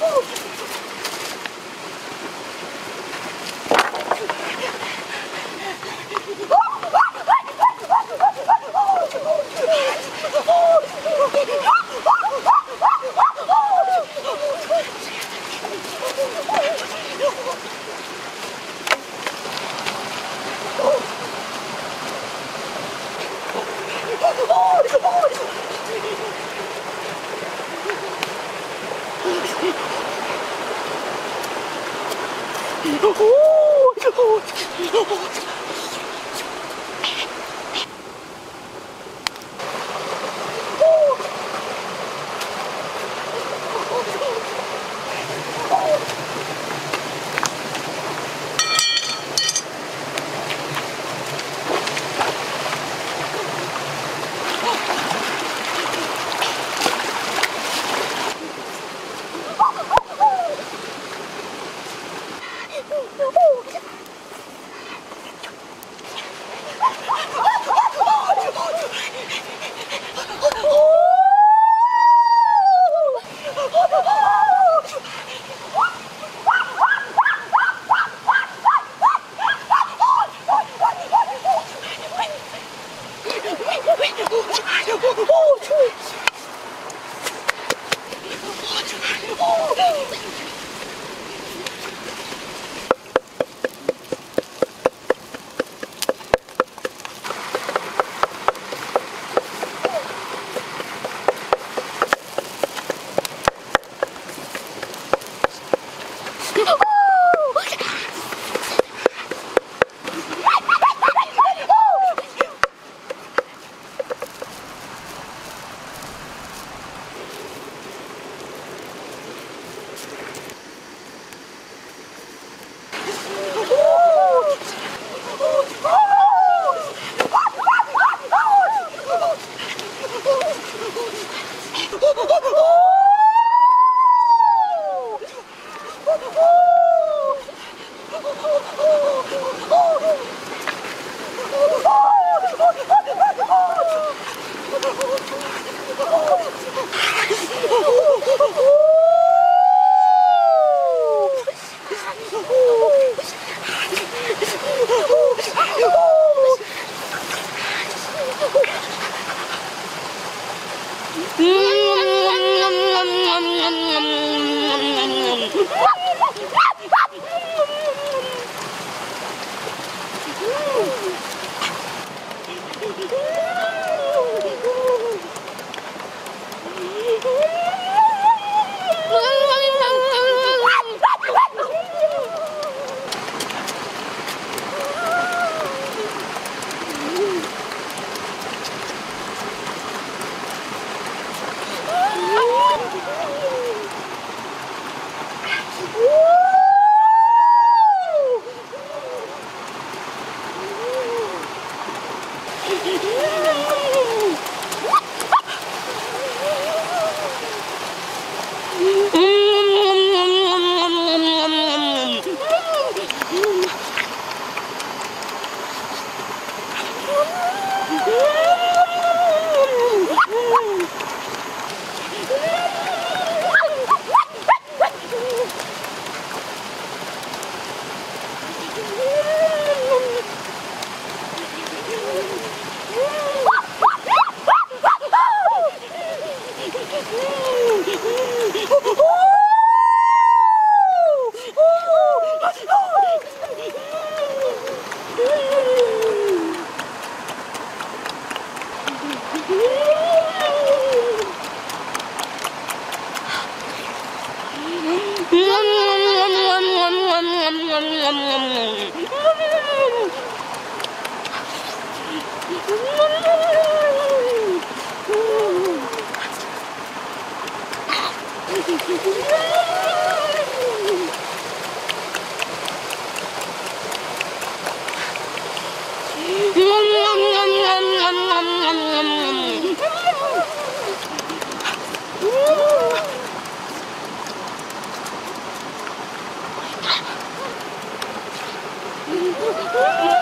Woo! Ой!